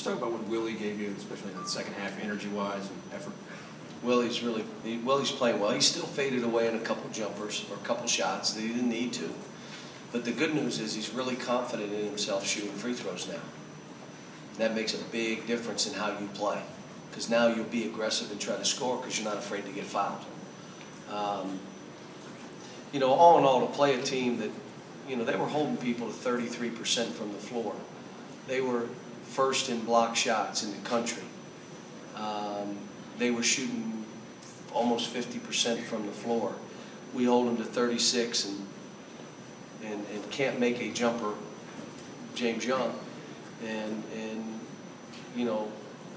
just talk about what Willie gave you, especially in the second half, energy-wise and effort? Willie's really, Willie's playing well. He still faded away in a couple jumpers or a couple shots that he didn't need to. But the good news is he's really confident in himself shooting free throws now. That makes a big difference in how you play. Because now you'll be aggressive and try to score because you're not afraid to get fouled. Um, you know, all in all, to play a team that, you know, they were holding people to 33% from the floor. They were first in block shots in the country. Um, they were shooting almost 50% from the floor. We hold them to 36 and, and, and can't make a jumper, James Young. And, and, you know,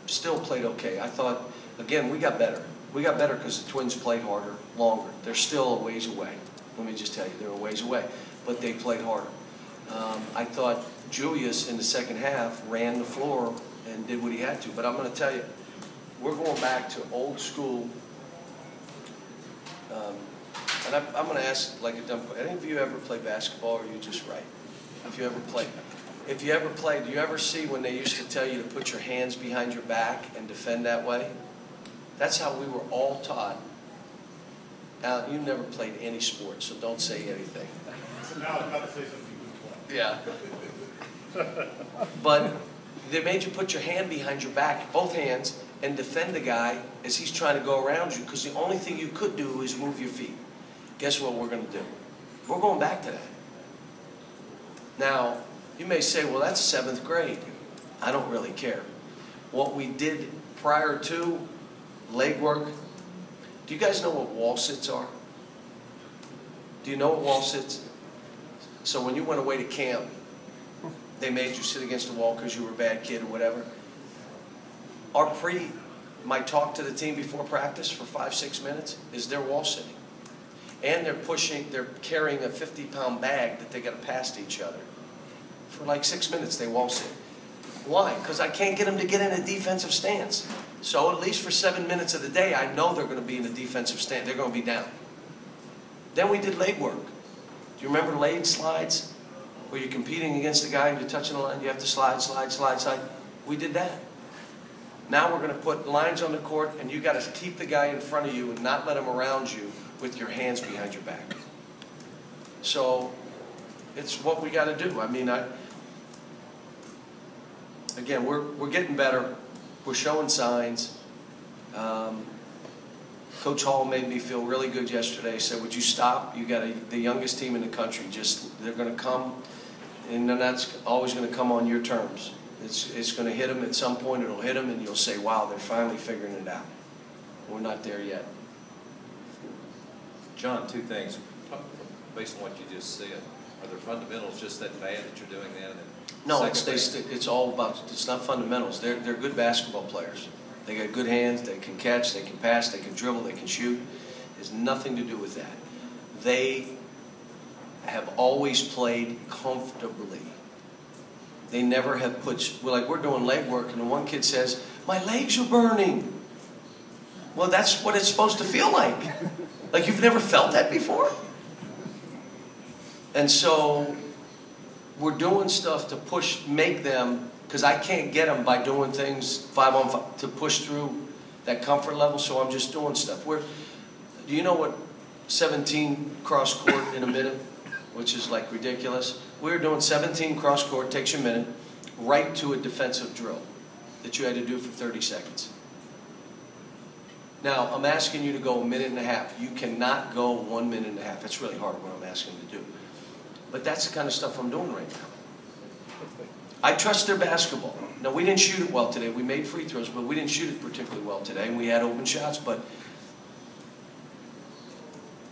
still played okay. I thought, again, we got better. We got better because the Twins played harder, longer. They're still a ways away. Let me just tell you, they're a ways away. But they played harder. Um, I thought Julius in the second half ran the floor and did what he had to. But I'm going to tell you, we're going back to old school. Um, and I'm, I'm going to ask like a dumb question. Any of you ever play basketball or you just write? If you ever played, if you ever played, do you ever see when they used to tell you to put your hands behind your back and defend that way? That's how we were all taught. Now, you never played any sport, so don't say anything. Now I'm about to say something Yeah. But they made you put your hand behind your back, both hands, and defend the guy as he's trying to go around you, because the only thing you could do is move your feet. Guess what we're gonna do? We're going back to that. Now, you may say, well, that's seventh grade. I don't really care. What we did prior to leg work, do you guys know what wall sits are? Do you know what wall sits? So when you went away to camp, they made you sit against the wall because you were a bad kid or whatever. Our pre, my talk to the team before practice for five, six minutes is their wall sitting. And they're pushing, they're carrying a 50 pound bag that they got to pass to each other. For like six minutes, they wall sit. Why? Because I can't get them to get in a defensive stance. So at least for seven minutes of the day, I know they're going to be in a defensive stance. They're going to be down. Then we did leg work. Do you remember leg slides? Where you're competing against the guy and you're touching the line, you have to slide, slide, slide, slide. We did that. Now we're going to put lines on the court and you got to keep the guy in front of you and not let him around you with your hands behind your back. So it's what we got to do. I mean, I, again, we're, we're getting better. We're showing signs. Um, Coach Hall made me feel really good yesterday. Said, would you stop? You got a, the youngest team in the country. Just, they're going to come, and then that's always going to come on your terms. It's, it's going to hit them at some point. It'll hit them, and you'll say, wow, they're finally figuring it out. We're not there yet. John, two things, based on what you just said. Are the fundamentals just that bad that you're doing that? No, it's, they, it's all about, it's not fundamentals. They're, they're good basketball players. They got good hands, they can catch, they can pass, they can dribble, they can shoot. It's nothing to do with that. They have always played comfortably. They never have put, well, like we're doing leg work and the one kid says, my legs are burning. Well, that's what it's supposed to feel like. Like you've never felt that before? And so we're doing stuff to push, make them, because I can't get them by doing things five on five to push through that comfort level. So I'm just doing stuff. We're, do you know what 17 cross court in a minute, which is like ridiculous? We're doing 17 cross court, takes you a minute, right to a defensive drill that you had to do for 30 seconds. Now, I'm asking you to go a minute and a half. You cannot go one minute and a half. It's really hard what I'm asking you to do. But that's the kind of stuff I'm doing right now. I trust their basketball. Now, we didn't shoot it well today. We made free throws, but we didn't shoot it particularly well today. We had open shots, but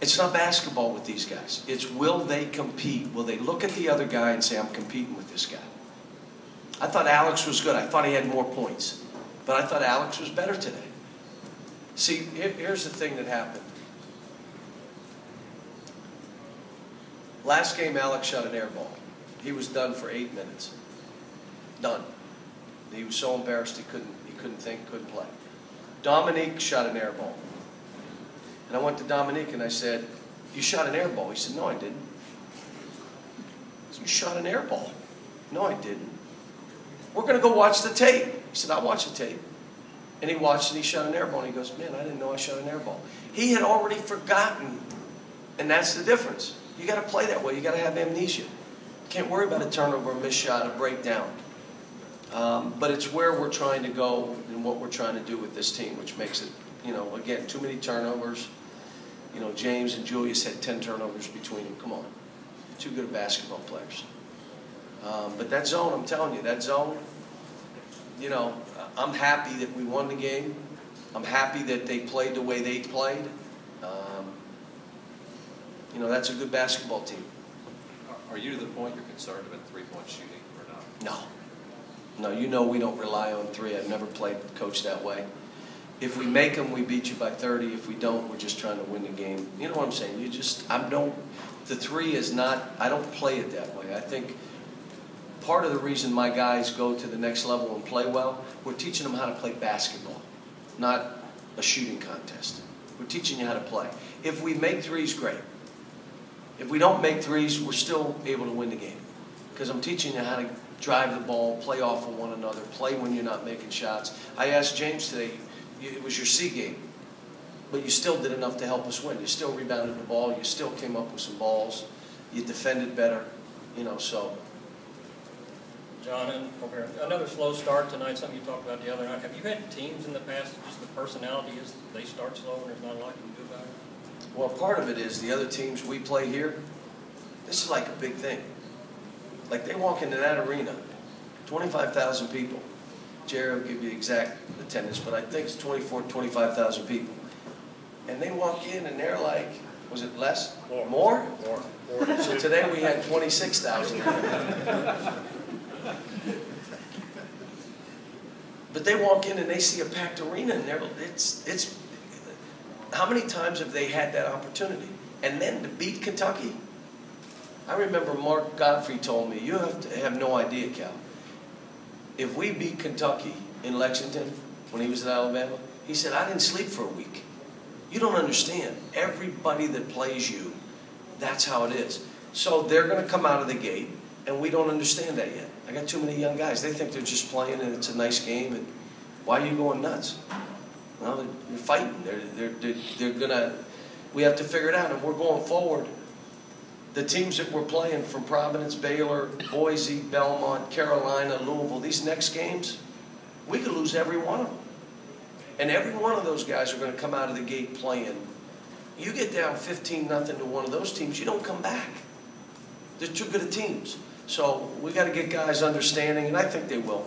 it's not basketball with these guys. It's will they compete? Will they look at the other guy and say, I'm competing with this guy? I thought Alex was good. I thought he had more points. But I thought Alex was better today. See, here's the thing that happened. Last game, Alex shot an air ball. He was done for eight minutes. Done. He was so embarrassed he couldn't, he couldn't think, couldn't play. Dominique shot an air ball. And I went to Dominique and I said, you shot an air ball. He said, no, I didn't. I said, you shot an air ball. No, I didn't. We're going to go watch the tape. He said, I'll watch the tape. And he watched and he shot an air ball. And he goes, man, I didn't know I shot an air ball. He had already forgotten. And that's the difference. You got to play that way. You got to have amnesia. Can't worry about a turnover, a missed shot, a breakdown. Um, but it's where we're trying to go and what we're trying to do with this team, which makes it, you know, again, too many turnovers. You know, James and Julius had 10 turnovers between them. Come on. Two good basketball players. Um, but that zone, I'm telling you, that zone, you know, I'm happy that we won the game. I'm happy that they played the way they played. Um, you know, that's a good basketball team. Are- Are you to the point you're concerned about three-point shooting or not? No. No, you know we don't rely on three. I've never played coach that way. If we make them, we beat you by 30. If we don't, we're just trying to win the game. You know what I'm saying? You just, I don't, the three is not, I don't play it that way. I think part of the reason my guys go to the next level and play well, we're teaching them how to play basketball, not a shooting contest. We're teaching you how to play. If we make threes, great. If we don't make threes, we're still able to win the game. Because I'm teaching you how to drive the ball, play off of one another, play when you're not making shots. I asked James today, it was your C game, but you still did enough to help us win. You still rebounded the ball, you still came up with some balls, you defended better, you know, so. John, and over here, another slow start tonight, something you talked about the other night. Have you had teams in the past, just the personality is they start slow and there's not a lot you can do about it? Well, part of it is the other teams we play here, this is like a big thing. Like they walk into that arena, 25,000 people. Jerry will give you exact attendance, but I think it's 24, 25,000 people. And they walk in and they're like, was it less? More. More? More. So today we had 26,000. But they walk in and they see a packed arena and they're, it's, it's, how many times have they had that opportunity? And then to beat Kentucky? I remember Mark Gottfried told me, you have to have no idea, Cal. If we beat Kentucky in Lexington when he was at Alabama, he said, I didn't sleep for a week. You don't understand. Everybody that plays you, that's how it is. So they're going to come out of the gate, and we don't understand that yet. I got too many young guys. They think they're just playing and it's a nice game, and why are you going nuts? Well, they're, fighting. They're, they're, they're, they're going to, we have to figure it out, and we're going forward. The teams that we're playing from Providence, Baylor, Boise, Belmont, Carolina, Louisville, these next games, we could lose every one of them. And every one of those guys are going to come out of the gate playing. You get down 15 nothing to one of those teams, you don't come back. They're too good of teams. So we got to get guys understanding, and I think they will.